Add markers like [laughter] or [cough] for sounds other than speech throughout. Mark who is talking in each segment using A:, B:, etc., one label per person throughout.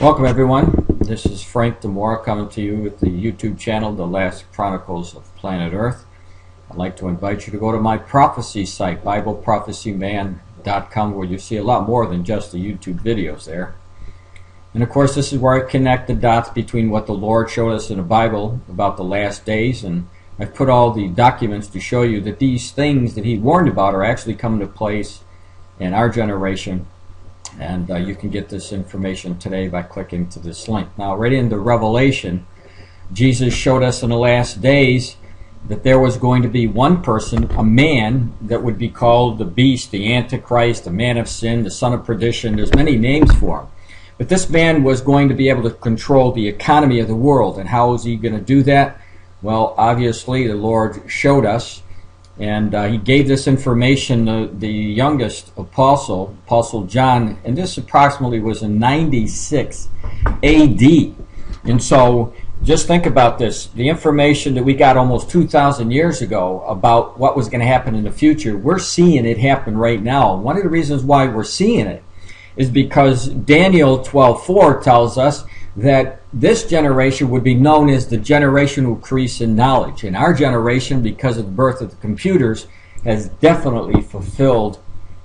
A: Welcome everyone. This is Frank DiMora coming to you with the YouTube channel, The Last Chronicles of Planet Earth. I'd like to invite you to go to my prophecy site, BibleProphecyMan.com, where you see a lot more than just the YouTube videos there. And of course, this is where I connect the dots between what the Lord showed us in the Bible about the last days, and I've put all the documents to show you that these things that He warned about are actually coming to place in our generation and uh, you can get this information today by clicking to this link. Now, right into Revelation, Jesus showed us in the last days that there was going to be one person, a man, that would be called the beast, the Antichrist, the man of sin, the son of perdition. There's many names for him. But this man was going to be able to control the economy of the world. And how is he going to do that? Well, obviously, the Lord showed us and uh, he gave this information to the youngest apostle, Apostle John, and this approximately was in 96 AD. And so just think about this the information that we got almost 2,000 years ago about what was going to happen in the future, we're seeing it happen right now. One of the reasons why we're seeing it is because Daniel 12:4 tells us that this generation would be known as the generation increase in knowledge. And our generation, because of the birth of the computers, has definitely fulfilled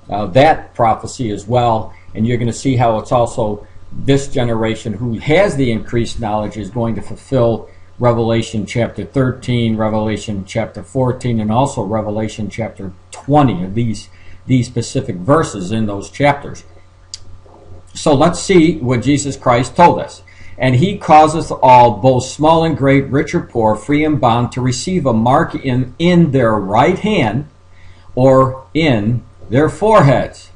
A: uh, that prophecy as well. And you're going to see how it's also this generation who has the increased knowledge is going to fulfill Revelation chapter 13, Revelation chapter 14, and also Revelation chapter 20 of these, these specific verses in those chapters. So let's see what Jesus Christ told us. And he causeth all, both small and great, rich or poor, free and bond, to receive a mark in, in their right hand or in their foreheads.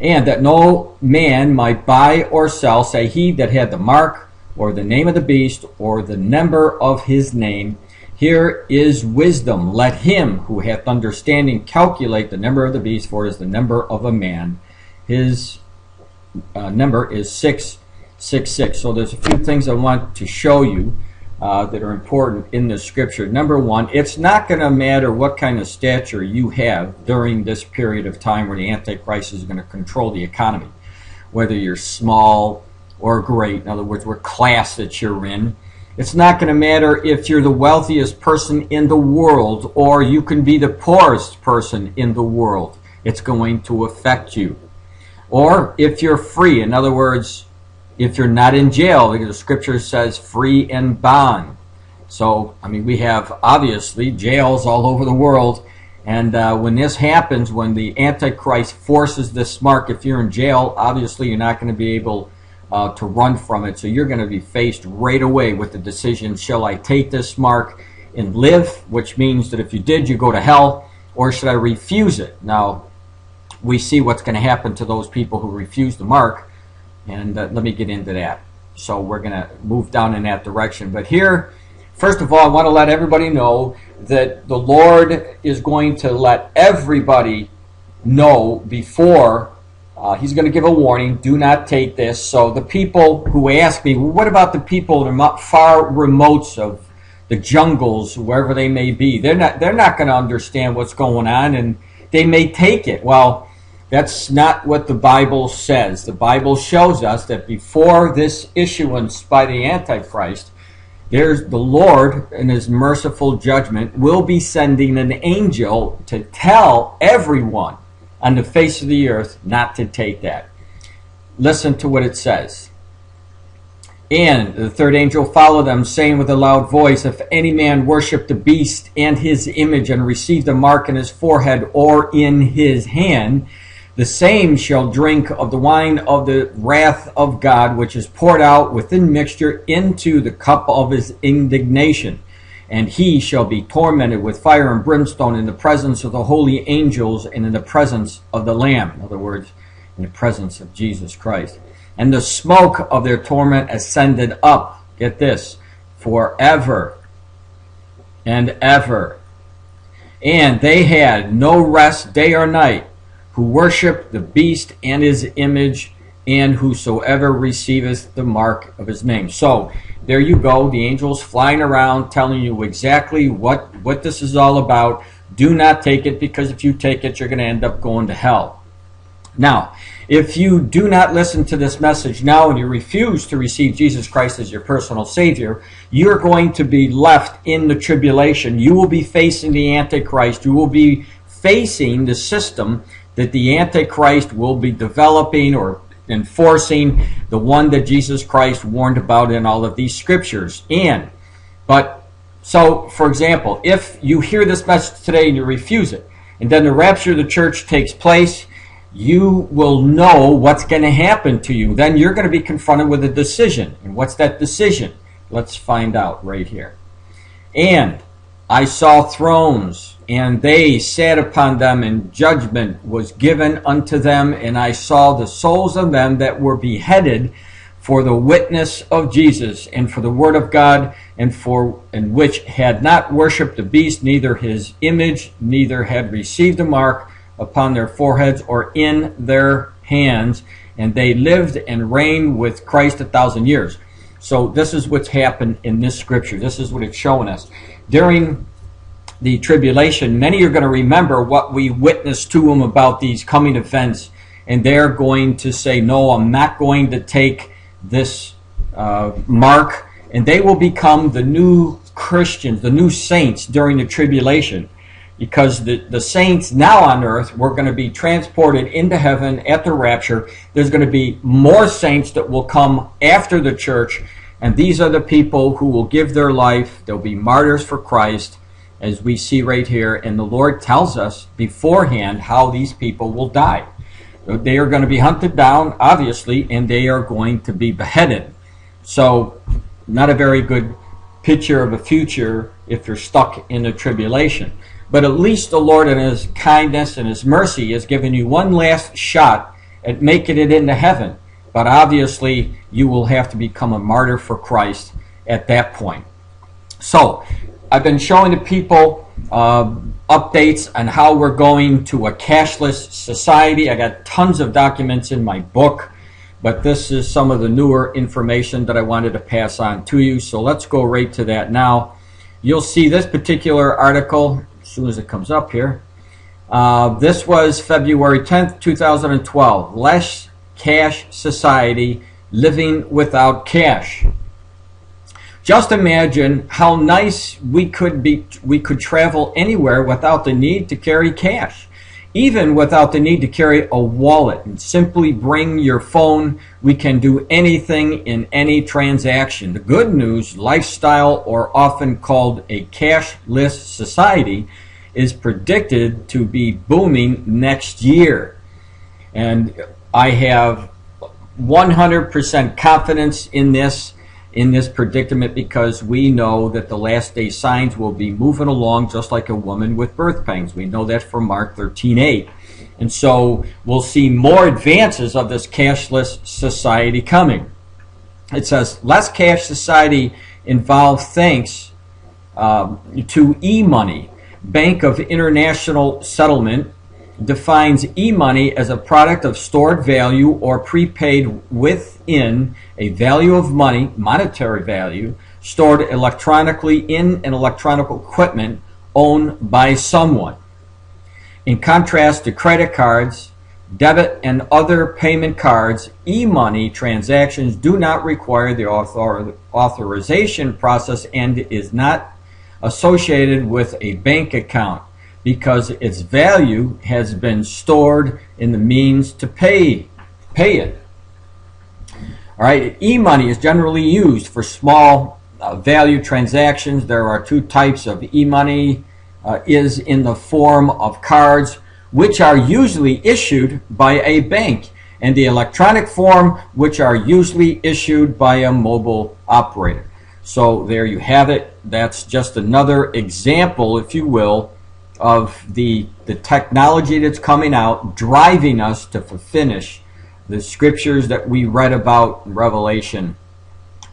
A: And that no man might buy or sell, say he that had the mark, or the name of the beast, or the number of his name. Here is wisdom. Let him who hath understanding calculate the number of the beast, for it is the number of a man. His uh, number is six 6 6. So there's a few things I want to show you uh, that are important in the scripture. Number one, it's not going to matter what kind of stature you have during this period of time where the Antichrist is going to control the economy. Whether you're small or great, in other words, what class that you're in. It's not going to matter if you're the wealthiest person in the world or you can be the poorest person in the world. It's going to affect you. Or if you're free, in other words, if you're not in jail, because the scripture says free and bond. So, I mean, we have obviously jails all over the world. And uh, when this happens, when the Antichrist forces this mark, if you're in jail, obviously you're not going to be able uh, to run from it. So you're going to be faced right away with the decision shall I take this mark and live, which means that if you did, you go to hell, or should I refuse it? Now, we see what's going to happen to those people who refuse the mark. And uh, let me get into that. So we're going to move down in that direction. But here, first of all, I want to let everybody know that the Lord is going to let everybody know before uh, he's going to give a warning do not take this so the people who ask me well, what about the people in the far remotes of the jungles wherever they may be they're not they're not going to understand what's going on and they may take it well that's not what the Bible says. The Bible shows us that before this issuance by the Antichrist, there's the Lord in his merciful judgment will be sending an angel to tell everyone on the face of the earth not to take that. Listen to what it says. And the third angel followed them, saying with a loud voice, If any man worship the beast and his image and receive the mark in his forehead or in his hand, the same shall drink of the wine of the wrath of God, which is poured out within mixture into the cup of his indignation. And he shall be tormented with fire and brimstone in the presence of the holy angels and in the presence of the Lamb. In other words, in the presence of Jesus Christ. And the smoke of their torment ascended up, get this, forever and ever. And they had no rest day or night who worship the beast and his image, and whosoever receiveth the mark of his name. So there you go, the angels flying around telling you exactly what, what this is all about. Do not take it because if you take it, you're going to end up going to hell. Now, if you do not listen to this message now and you refuse to receive Jesus Christ as your personal Savior, you're going to be left in the tribulation. You will be facing the Antichrist. You will be facing the system that the Antichrist will be developing or enforcing, the one that Jesus Christ warned about in all of these scriptures. And, but, so, for example, if you hear this message today and you refuse it, and then the rapture of the church takes place, you will know what's going to happen to you. Then you're going to be confronted with a decision. And what's that decision? Let's find out right here. And I saw thrones, and they sat upon them, and judgment was given unto them. And I saw the souls of them that were beheaded for the witness of Jesus and for the word of God, and for and which had not worshipped the beast, neither his image, neither had received a mark upon their foreheads or in their hands, and they lived and reigned with Christ a thousand years. So this is what's happened in this scripture. This is what it's showing us. During the tribulation, many are going to remember what we witnessed to them about these coming events, and they're going to say, No, I'm not going to take this uh, mark, and they will become the new Christians, the new saints during the tribulation because the, the saints now on earth were going to be transported into heaven at the rapture. There's going to be more saints that will come after the church, and these are the people who will give their life. They'll be martyrs for Christ, as we see right here, and the Lord tells us beforehand how these people will die. They are going to be hunted down, obviously, and they are going to be beheaded. So, not a very good picture of a future if you're stuck in the tribulation. But at least the Lord, in His kindness and His mercy, has given you one last shot at making it into heaven. But obviously, you will have to become a martyr for Christ at that point. So, I've been showing the people uh, updates on how we're going to a cashless society. I got tons of documents in my book, but this is some of the newer information that I wanted to pass on to you. So let's go right to that now. You'll see this particular article as soon as it comes up here. Uh, this was February 10th, 2012. Less Cash Society Living Without Cash. Just imagine how nice we could be we could travel anywhere without the need to carry cash. Even without the need to carry a wallet and simply bring your phone, we can do anything in any transaction. The good news, lifestyle, or often called a cashless society, is predicted to be booming next year. And I have 100% confidence in this in this predicament because we know that the last day signs will be moving along just like a woman with birth pangs. We know that from Mark 13:8. And so we'll see more advances of this cashless society coming. It says less cash society involves thanks um, to e-money Bank of International Settlement defines e-money as a product of stored value or prepaid within a value of money, monetary value, stored electronically in an electronic equipment owned by someone. In contrast to credit cards, debit and other payment cards, e-money transactions do not require the author authorization process and is not associated with a bank account because its value has been stored in the means to pay pay it. All right, e-money is generally used for small uh, value transactions. There are two types of e-money. Uh, is in the form of cards which are usually issued by a bank and the electronic form which are usually issued by a mobile operator. So there you have it. That's just another example, if you will, of the, the technology that's coming out, driving us to finish the scriptures that we read about in Revelation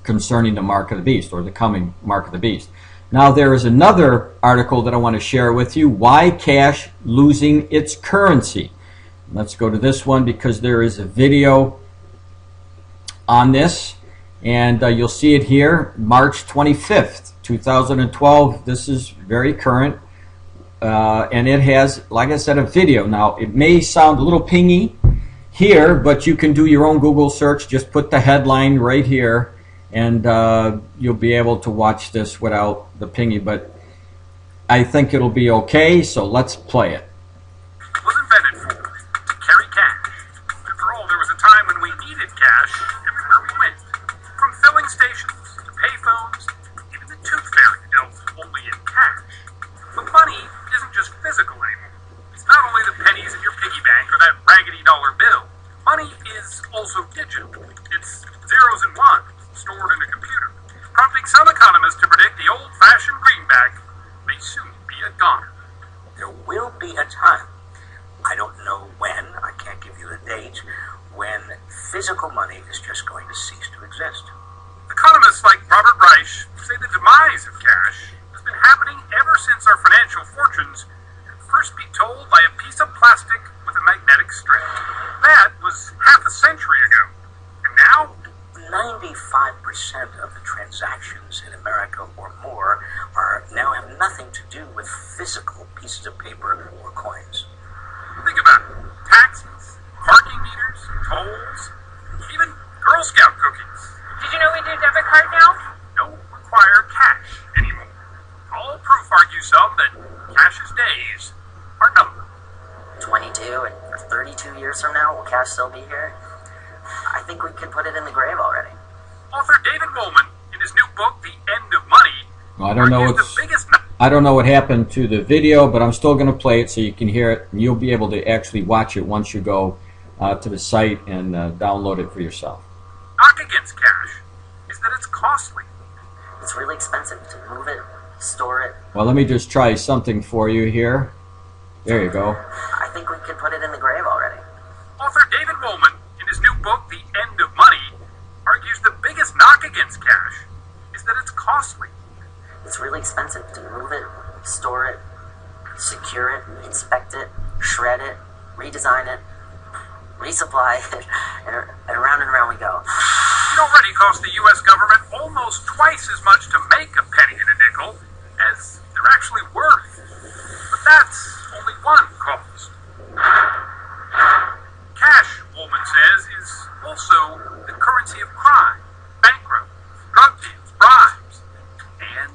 A: concerning the mark of the beast or the coming mark of the beast. Now there is another article that I want to share with you, why cash losing its currency. Let's go to this one because there is a video on this and uh, you'll see it here, March 25th, 2012. This is very current. Uh, and it has, like I said, a video. Now, it may sound a little pingy, here, but you can do your own Google search. Just put the headline right here, and uh, you'll be able to watch this without the pingy. But I think it'll be okay, so let's play it.
B: Soon be a goner.
C: There will be a time, I don't know when, I can't give you the date, when physical money is just going to cease to exist.
B: Economists like Robert Reich say the demise of cash has been happening ever since our financial fortunes could first be told by a piece of plastic with a magnetic strip. That was half a century ago. And now,
C: 95% of the transactions in America or more are now have nothing to do with physical pieces of paper or coins.
B: think about it. Taxes, parking meters, tolls, even Girl Scout cookies.
D: Did you know we do debit card now?
B: Don't require cash anymore. All proof argues some that cash's days are numbered.
E: 22 and 32 years from now, will cash still be here? I think we could put it in the grave already.
B: Author David Wolman, in his new book, The End of Money,
A: Well, I don't know
B: argues
A: what's I don't know what happened to the video, but I'm still going to play it so you can hear it. And you'll be able to actually watch it once you go uh, to the site and uh, download it for yourself.
B: knock against cash is that it's costly.
E: It's really expensive to move it, store it.
A: Well, let me just try something for you here. There you go.
E: I think we could put it in the grave already.
B: Author David Wolman, in his new book, The End of Money, argues the biggest knock against cash is that it's costly.
E: It's really expensive to move it, store it, secure it, inspect it, shred it, redesign it, resupply it, and, around and around we go.
B: It already costs the U.S. government almost twice as much to make a penny and a nickel as they're actually worth. But that's only one cost. Cash, Wolman says, is also the currency of crime, bankrupt, drug deals, bribes, and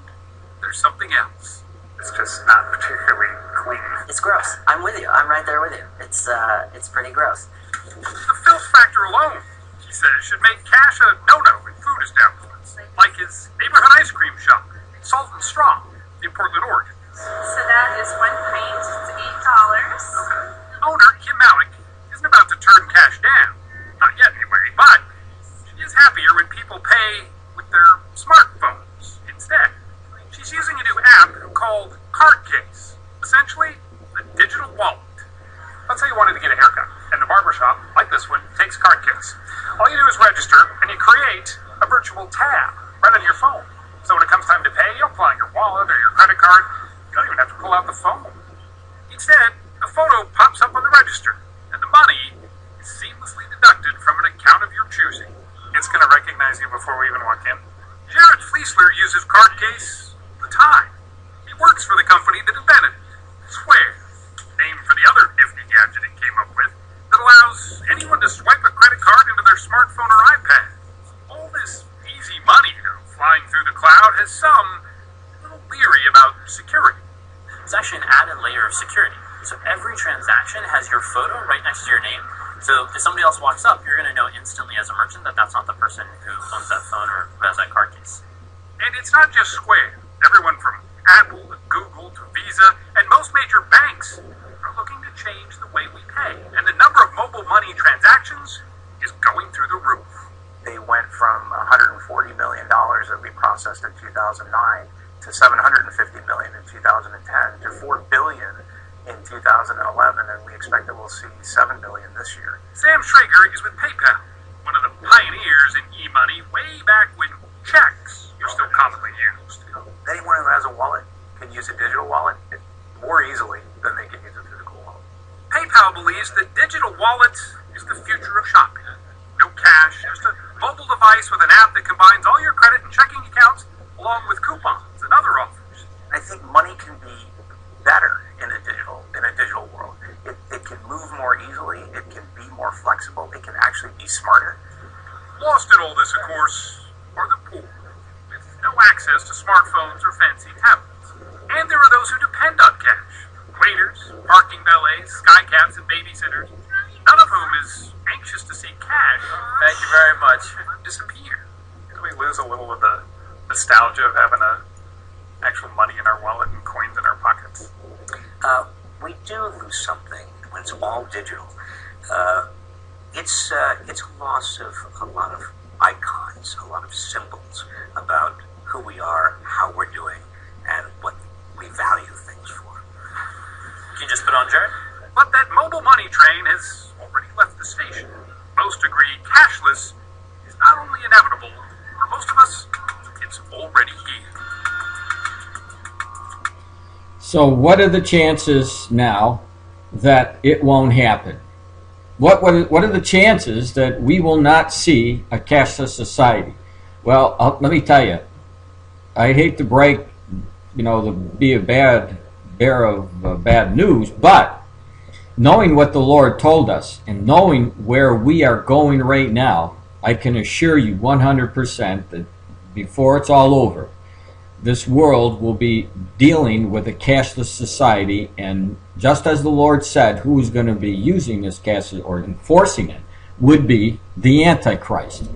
B: there's something else. It's just not particularly clean.
E: It's gross. I'm with you. I'm right there with you. It's pretty gross.
B: The filth factor alone, he says, should make cash a no-no in food establishments, like his neighborhood ice cream shop, Salt and Straw, in Portland, Oregon.
D: So that is one pint. It's eight dollars.
B: Owner Kim Malek isn't about to turn cash down, not yet anyway, but she is happier when people pay with their smartphones instead. She's using a new app called Cardcase, essentially a digital wallet. Let's say you wanted to get a haircut, and the barber shop, like this one, takes Cardcase. All you do is register, and you create a virtual tab right on your phone. So when it comes time to pay, you don't pull out your wallet or your credit card. You don't even have to pull out the phone. Instead, a photo pops up on the register, and the money is seamlessly deducted from an account of your choosing. It's going to recognize you before we even walk in. Jared Fleisler uses Cardcase all the time. He works for the company that invented it, Square, named for the other nifty gadget it came up with that allows anyone to swipe a credit card into their smartphone or iPad. All this easy money, though, flying through the cloud has some a little leery about security.
F: It's actually an added layer of security. So every transaction has your photo right next to your name. So if somebody else walks up, you're going to know instantly as a merchant that that's not the person who owns that phone or has that card case.
B: And it's not just Square. Everyone from Apple to Google to Visa and most major banks are looking to change the way we pay. And the number of mobile money transactions is going through the roof.
G: they went from 140 million dollars that we processed in 2009 to 750 million in 2010 to 4 billion in 2011, and we expect that we'll see 7 billion this year.
B: Sam Schrager is with PayPal, one of the pioneers in e-money way back when checks were still commonly used.
G: Anyone who has a wallet can use a digital wallet more easily than they can use a physical wallet.
B: PayPal believes that digital wallets is the future of shopping. No cash, just a mobile device with an app that combines all your credit and checking accounts along with coupons and other offers.
G: I think money can be better in a digital in a digital world. It, it can move more easily. It can be more flexible.
B: this, of course, are the poor, with no access to smartphones or fancy tablets. And there are those who depend on cash waiters, parking valets, skycaps, and babysitters, none of whom is anxious to see cash
G: Thank you very much.
B: disappear. Do we lose a little of the nostalgia of having a actual money in our wallet and coins in our pockets?
C: Uh, we do lose something when it's all digital. Uh, it's uh, it's a loss of a lot of icons, a lot of symbols
A: So, what are the chances now that it won't happen? What, what, what are the chances that we will not see a cashless society? Well, i let me tell you, I hate to break, you know, the, be a bad bearer of uh, bad news, but knowing what the Lord told us and knowing where we are going right now, I can assure you 100% that before it's all over, this world will be dealing with a cashless society, and just as the Lord said, who is going to be using this cashless or enforcing it would be the Antichrist.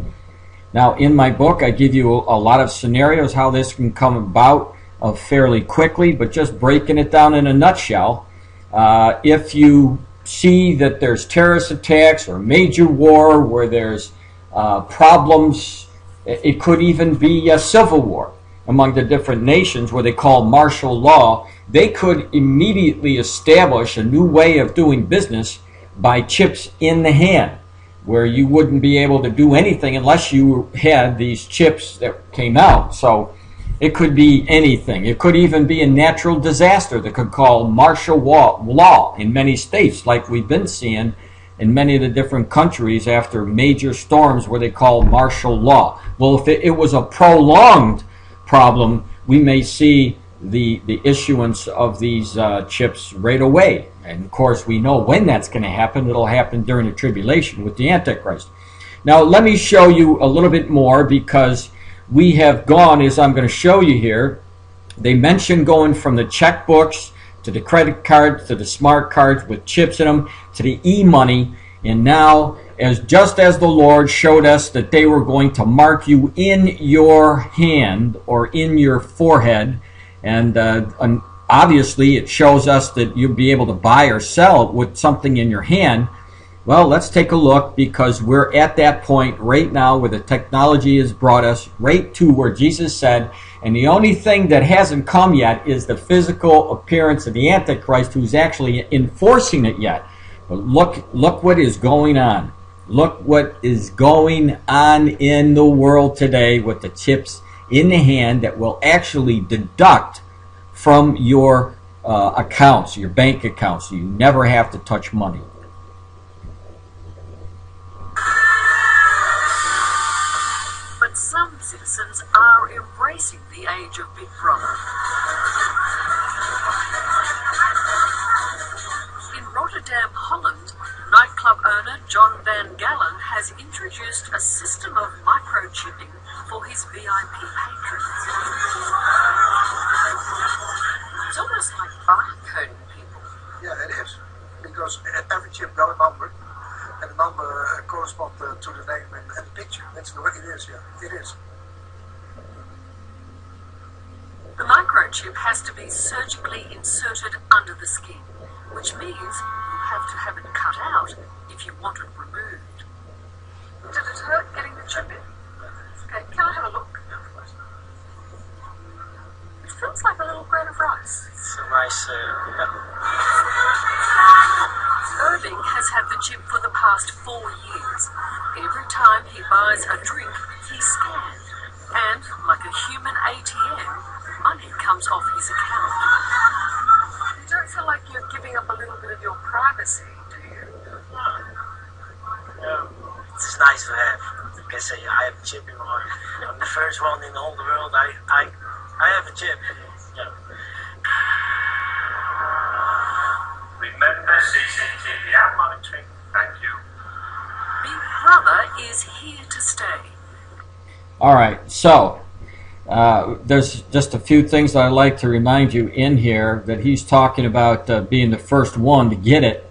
A: Now, in my book, I give you a lot of scenarios how this can come about uh, fairly quickly, but just breaking it down in a nutshell. Uh, if you see that there's terrorist attacks or major war where there's uh, problems, it could even be a civil war among the different nations where they call martial law, they could immediately establish a new way of doing business by chips in the hand, where you wouldn't be able to do anything unless you had these chips that came out. So it could be anything. It could even be a natural disaster that could call martial law in many states, like we've been seeing in many of the different countries after major storms where they call martial law. Well, if it, it was a prolonged problem, we may see the, the issuance of these uh, chips right away. And of course, we know when that's going to happen. It'll happen during the tribulation with the Antichrist. Now, let me show you a little bit more because we have gone, as I'm going to show you here, they mention going from the checkbooks to the credit cards to the smart cards with chips in them to the e-money and now as just as the Lord showed us that they were going to mark you in your hand or in your forehead, and, uh, obviously it shows us that you'll be able to buy or sell with something in your hand. Well, let's take a look because we're at that point right now where the technology has brought us right to where Jesus said, and the only thing that hasn't come yet is the physical appearance of the Antichrist who's actually enforcing it yet. But look, look what is going on. Look what is going on in the world today with the chips in the hand that will actually deduct from your uh, accounts, your bank accounts. You never have to touch money.
H: But some citizens are embracing the age of Big Brother. John Van Gallen has introduced a system of microchipping for his VIP patrons. It's almost like barcoding people.
I: Yeah, it is. Because every chip got a number, and the number uh, corresponds uh, to the name and, and the picture. That's the way it is, yeah. It is.
H: The microchip has to be surgically inserted under the skin, which means have to have it cut out if you want it removed.
D: Did it hurt getting the chip in? Okay, can I have a look? It feels like a little grain of rice.
G: It's a nice. Uh,
H: Irving has had the chip for the past four years. Every time he buys a drink, he's scanned. And, like a human ATM, money comes off his account.
D: Of your privacy, do you?
J: It's nice to have. Like I say, I have a chip in my arm. I'm the first one in all the whole world. I, I, I have a chip. Yeah.
B: Remember CCTV and monitoring. Thank you.
H: Big Brother is here to stay.
A: All right, so uh, there's just a few things that I'd like to remind you in here that he's talking about uh, being the first one to get it.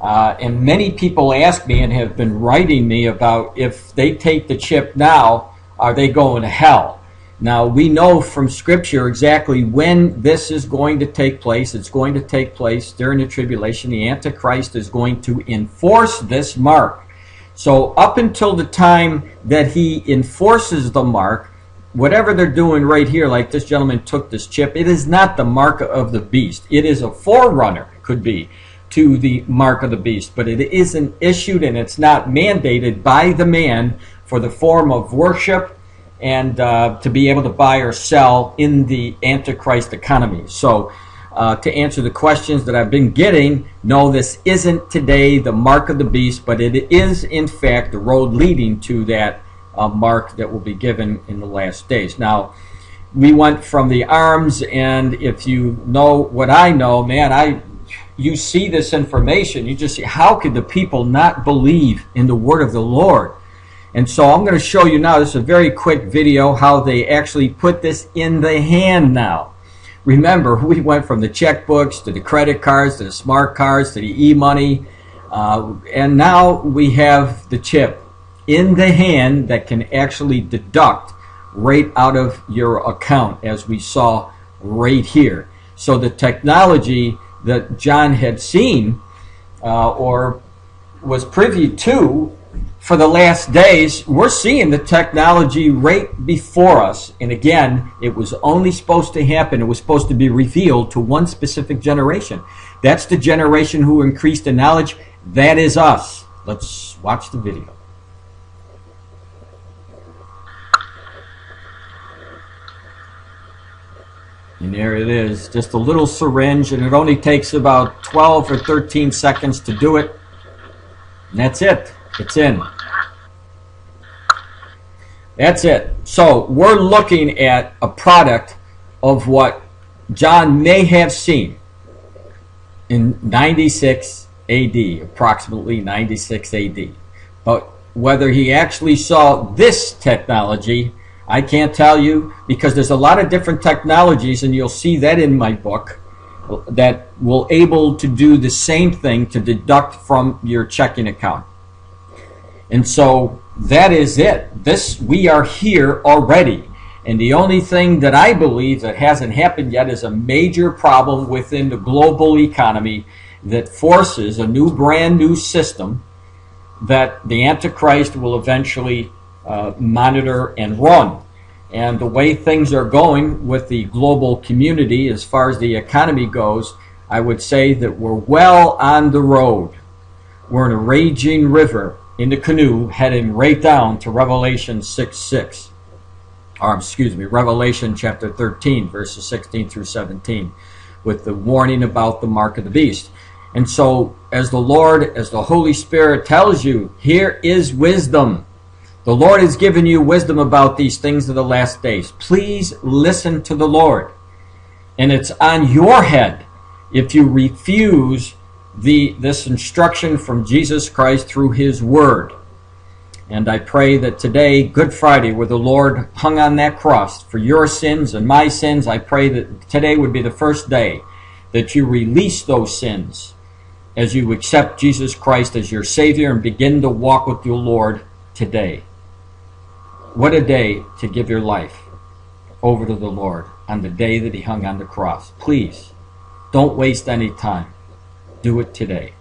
A: Uh, and many people ask me and have been writing me about if they take the chip now, are they going to hell? Now, we know from Scripture exactly when this is going to take place. It's going to take place during the tribulation. The Antichrist is going to enforce this mark. So, up until the time that he enforces the mark, whatever they're doing right here, like this gentleman took this chip, it is not the mark of the beast. It is a forerunner, it could be, to the mark of the beast, but it isn't issued and it's not mandated by the man for the form of worship and uh, to be able to buy or sell in the Antichrist economy. So, uh, to answer the questions that I've been getting, no, this isn't today the mark of the beast, but it is in fact the road leading to that uh, mark that will be given in the last days. Now, we went from the arms, and if you know what I know, man, I you see this information, you just see how could the people not believe in the word of the Lord? And so I'm going to show you now, this is a very quick video, how they actually put this in the hand now. Remember, [laughs] we went from the checkbooks to the credit cards to the smart cards to the e-money, uh, and now we have the chip in the hand that can actually deduct right out of your account, as we saw right here. So the technology that John had seen uh, or was privy to for the last days, we're seeing the technology right before us. And again, it was only supposed to happen, it was supposed to be revealed to one specific generation. That's the generation who increased in knowledge. That is us. Let's watch the video. And there it is, just a little syringe, and it only takes about 12 or 13 seconds to do it. And that's it. It's in. That's it. So we're looking at a product of what John may have seen in 96 AD, approximately 96 AD. But whether he actually saw this technology I can't tell you because there's a lot of different technologies, and you'll see that in my book that will able to do the same thing to deduct from your checking account. And so that is it. This we are here already. And the only thing that I believe that hasn't happened yet is a major problem within the global economy that forces a new brand new system that the Antichrist will eventually uh, monitor and run. And the way things are going with the global community as far as the economy goes, I would say that we're well on the road. We're in a raging river in the canoe heading right down to Revelation 6 6. Or, excuse me, Revelation chapter 13, verses 16 through 17, with the warning about the mark of the beast. And so, as the Lord, as the Holy Spirit tells you, here is wisdom. The Lord has given you wisdom about these things of the last days. Please listen to the Lord. And it's on your head if you refuse the, this instruction from Jesus Christ through His Word. And I pray that today, Good Friday, where the Lord hung on that cross for your sins and my sins, I pray that today would be the first day that you release those sins as you accept Jesus Christ as your Savior and begin to walk with your Lord today. What a day to give your life over to the Lord on the day that He hung on the cross. Please, don't waste any time. Do it today.